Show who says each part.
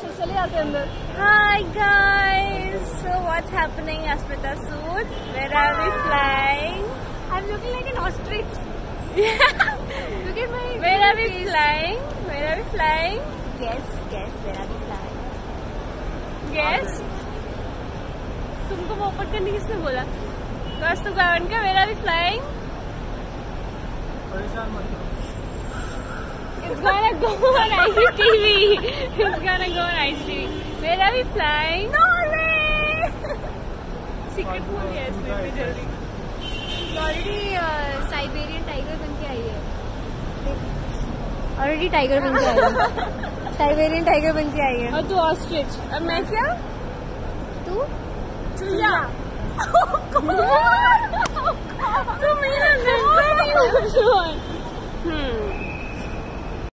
Speaker 1: चले जाते अंदर
Speaker 2: Hi guys! So what's happening Asmita Sood? Where are we flying?
Speaker 1: I'm looking like an ostrich. Look at my.
Speaker 2: Where are we flying? Where are we flying?
Speaker 1: Guess, guess. Where are we flying?
Speaker 2: Guess? तुमको पोपट करने किसने बोला बस तो गावन का where are we flying It's gonna go on ICTV. It's gonna go on ICTV. Where are we flying? Norway. Secret बोल दिया इसने इतनी जल्दी.
Speaker 1: ऑलरेडी साइबेरियन टाइगर बन के आई है ऑलरेडी टाइगर बन के आई है साइबेरियन टाइगर बन के आई है
Speaker 2: और तू ऑस्ट्रिच और मैं क्या
Speaker 1: तू
Speaker 2: चूया तू मेरा नंबर नहीं हम्म